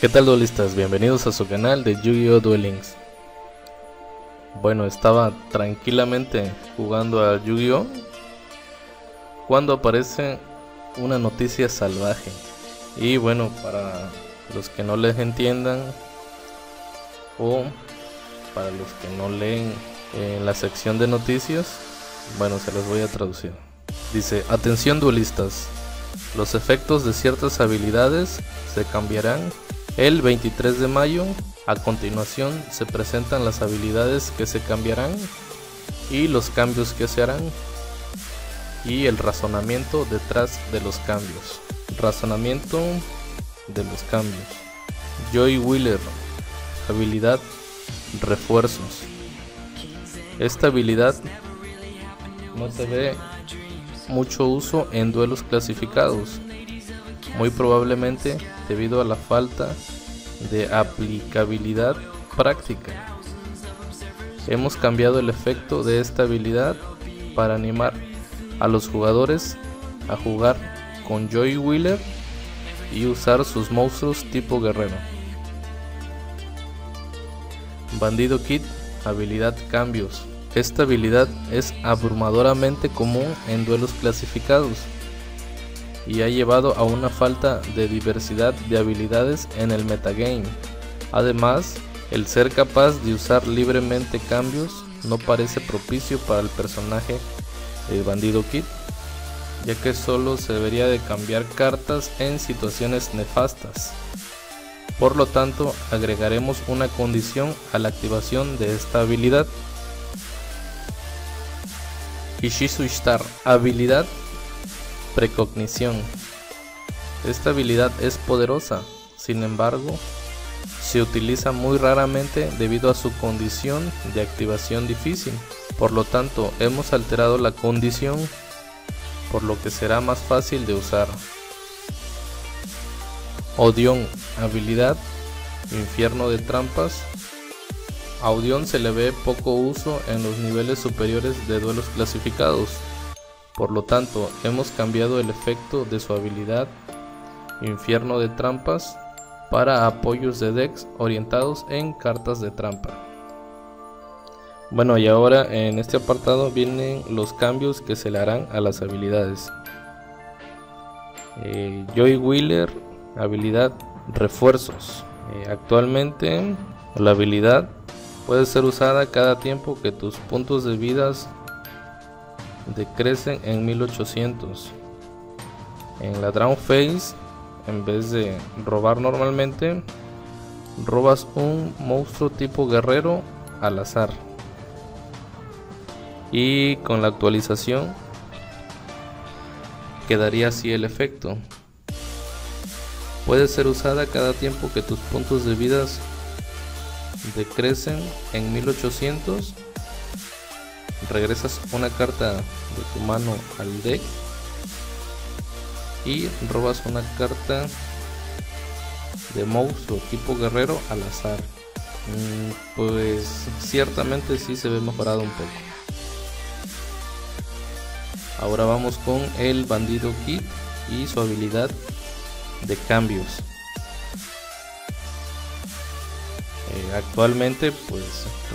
¿Qué tal duelistas? Bienvenidos a su canal de Yu-Gi-Oh! Duel Links. Bueno, estaba tranquilamente jugando al Yu-Gi-Oh! cuando aparece una noticia salvaje. Y bueno, para los que no les entiendan o para los que no leen en la sección de noticias, bueno, se los voy a traducir. Dice, atención duelistas, los efectos de ciertas habilidades se cambiarán el 23 de mayo, a continuación se presentan las habilidades que se cambiarán y los cambios que se harán y el razonamiento detrás de los cambios. Razonamiento de los cambios. Joy Wheeler, habilidad refuerzos. Esta habilidad no se ve mucho uso en duelos clasificados, muy probablemente debido a la falta de aplicabilidad práctica. Hemos cambiado el efecto de esta habilidad para animar a los jugadores a jugar con Joy Wheeler y usar sus monstruos tipo guerrero. Bandido Kit, habilidad cambios. Esta habilidad es abrumadoramente común en duelos clasificados y ha llevado a una falta de diversidad de habilidades en el metagame. Además, el ser capaz de usar libremente cambios no parece propicio para el personaje el Bandido Kid, ya que solo se debería de cambiar cartas en situaciones nefastas. Por lo tanto, agregaremos una condición a la activación de esta habilidad. Ishizu Star, habilidad Precognición. Esta habilidad es poderosa, sin embargo, se utiliza muy raramente debido a su condición de activación difícil. Por lo tanto, hemos alterado la condición, por lo que será más fácil de usar. Odion, habilidad, infierno de trampas. A se le ve poco uso en los niveles superiores de duelos clasificados, por lo tanto, hemos cambiado el efecto de su habilidad Infierno de Trampas para apoyos de decks orientados en cartas de trampa. Bueno, y ahora en este apartado vienen los cambios que se le harán a las habilidades. Eh, Joy Wheeler, habilidad refuerzos. Eh, actualmente la habilidad puede ser usada cada tiempo que tus puntos de vidas decrecen en 1800. En la Drown Phase, en vez de robar normalmente, robas un monstruo tipo guerrero al azar. Y con la actualización quedaría así el efecto. Puede ser usada cada tiempo que tus puntos de vidas decrecen en 1800 regresas una carta de tu mano al deck y robas una carta de monstruo tipo guerrero al azar. Mm, pues ciertamente sí se ve mejorado un poco. Ahora vamos con el bandido kit y su habilidad de cambios. Eh, actualmente pues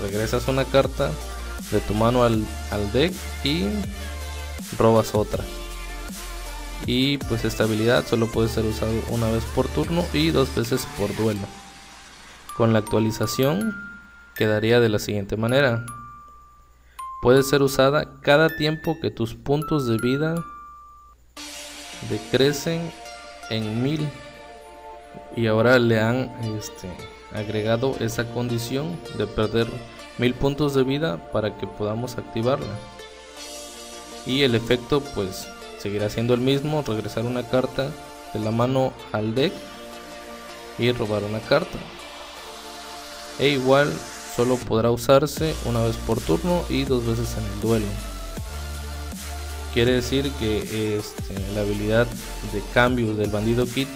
regresas una carta de tu mano al, deck y robas otra. Y pues esta habilidad solo puede ser usado una vez por turno y dos veces por duelo. Con la actualización quedaría de la siguiente manera. Puede ser usada cada tiempo que tus puntos de vida decrecen en mil y ahora le han este, agregado esa condición de perder mil puntos de vida para que podamos activarla. Y el efecto pues seguirá siendo el mismo regresar una carta de la mano al deck y robar una carta. E igual solo podrá usarse una vez por turno y dos veces en el duelo. Quiere decir que este, la habilidad de cambio del bandido kit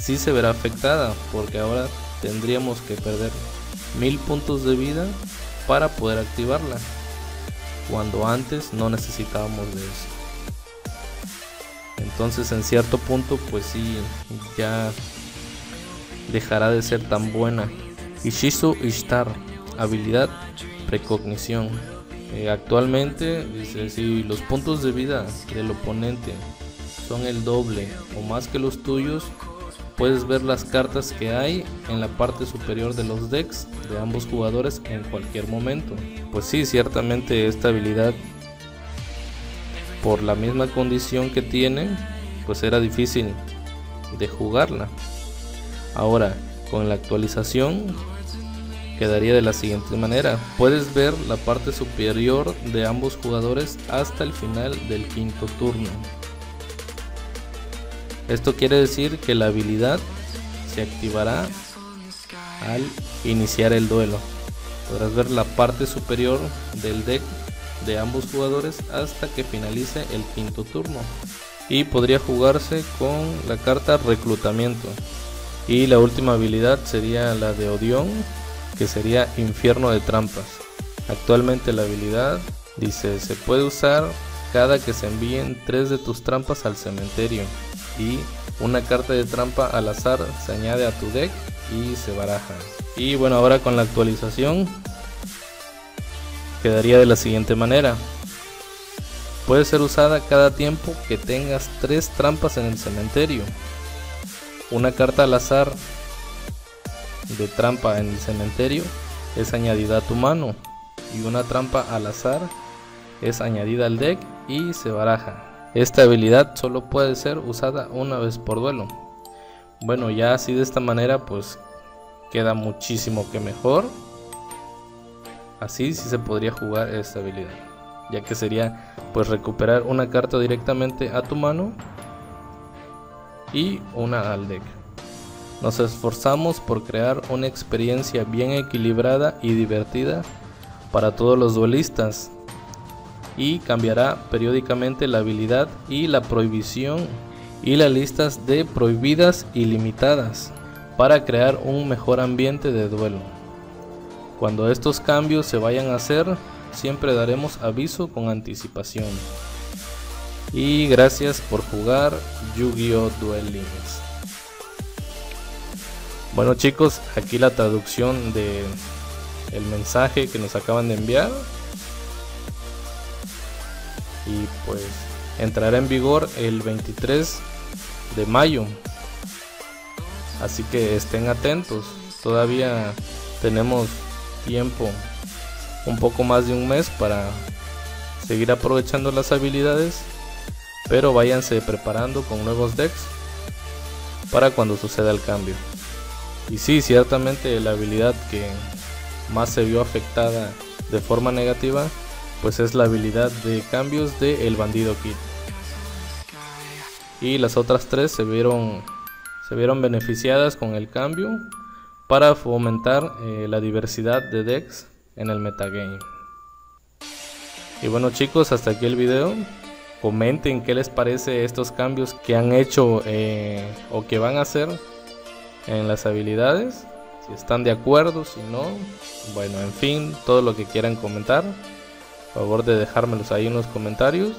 sí se verá afectada porque ahora tendríamos que perder mil puntos de vida para poder activarla cuando antes no necesitábamos de eso entonces en cierto punto pues sí ya dejará de ser tan buena. Ishizu Ishtar, habilidad precognición. Eh, actualmente, dice, si los puntos de vida del oponente son el doble o más que los tuyos, puedes ver las cartas que hay en la parte superior de los decks de ambos jugadores en cualquier momento. Pues sí, ciertamente esta habilidad, por la misma condición que tiene, pues era difícil de jugarla. Ahora, con la actualización quedaría de la siguiente manera. Puedes ver la parte superior de ambos jugadores hasta el final del quinto turno. Esto quiere decir que la habilidad se activará al iniciar el duelo. Podrás ver la parte superior del deck de ambos jugadores hasta que finalice el quinto turno. Y podría jugarse con la carta reclutamiento. Y la última habilidad sería la de Odión, que sería infierno de trampas. Actualmente la habilidad dice se puede usar cada que se envíen tres de tus trampas al cementerio y una carta de trampa al azar se añade a tu deck y se baraja. Y bueno, ahora con la actualización quedaría de la siguiente manera. Puede ser usada cada tiempo que tengas tres trampas en el cementerio. Una carta al azar de trampa en el cementerio es añadida a tu mano y una trampa al azar es añadida al deck y se baraja. Esta habilidad solo puede ser usada una vez por duelo. Bueno, ya así de esta manera pues queda muchísimo que mejor. Así sí se podría jugar esta habilidad, ya que sería pues recuperar una carta directamente a tu mano y una al deck. Nos esforzamos por crear una experiencia bien equilibrada y divertida para todos los duelistas y cambiará periódicamente la habilidad y la prohibición y las listas de prohibidas y limitadas para crear un mejor ambiente de duelo. Cuando estos cambios se vayan a hacer, siempre daremos aviso con anticipación. Y gracias por jugar Yu-Gi-Oh! Duel Links. Bueno chicos, aquí la traducción de mensaje que nos acaban de enviar. Y pues entrará en vigor el 23 de mayo. Así que estén atentos. Todavía tenemos tiempo, un poco más de un mes para seguir aprovechando las habilidades. Pero váyanse preparando con nuevos decks para cuando suceda el cambio. Y sí, ciertamente la habilidad que más se vio afectada de forma negativa, pues es la habilidad de cambios de El Bandido Kid. Y las otras tres se vieron, se vieron beneficiadas con el cambio para fomentar eh, la diversidad de decks en el metagame. Y bueno chicos, hasta aquí el video. Comenten qué les parece estos cambios que han hecho eh, o que van a hacer en las habilidades. Si están de acuerdo, si no, bueno, en fin, todo lo que quieran comentar. Favor de dejármelos ahí en los comentarios.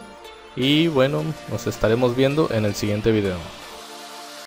Y bueno, nos estaremos viendo en el siguiente video.